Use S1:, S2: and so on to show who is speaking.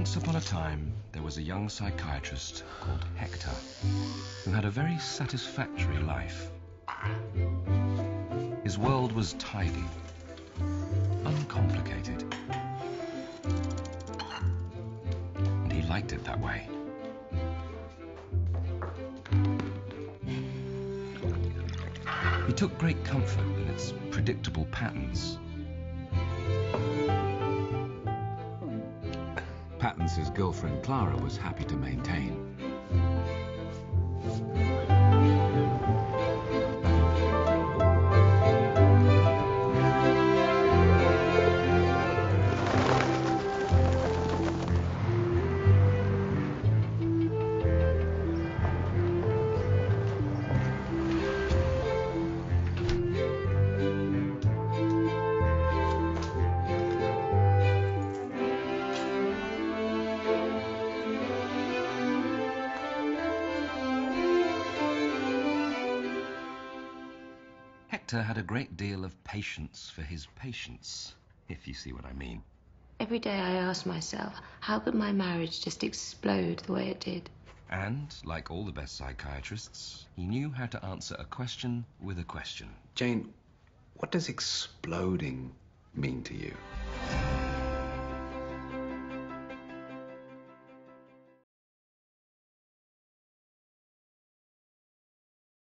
S1: Once upon a time, there was a young psychiatrist called Hector who had a very satisfactory life. His world was tidy, uncomplicated, and he liked it that way. He took great comfort in its predictable patterns.
S2: Patterns his girlfriend Clara was happy to maintain.
S1: Hector had a great deal of patience for his patients, if you see what I mean.
S3: Every day I ask myself, how could my marriage just explode the way it did?
S1: And, like all the best psychiatrists, he knew how to answer a question with a question.
S2: Jane, what does exploding mean to you?